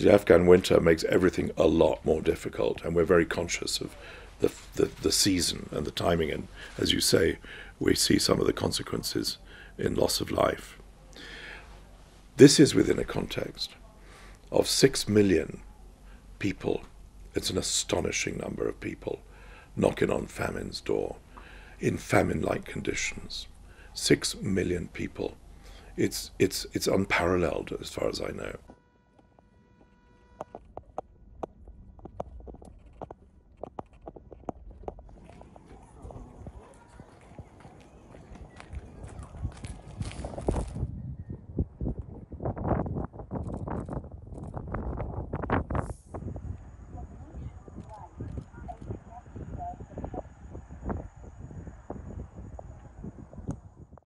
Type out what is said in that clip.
The Afghan winter makes everything a lot more difficult, and we're very conscious of the, the, the season and the timing. And as you say, we see some of the consequences in loss of life. This is within a context of six million people. It's an astonishing number of people knocking on famine's door in famine like conditions. Six million people. It's, it's, it's unparalleled as far as I know.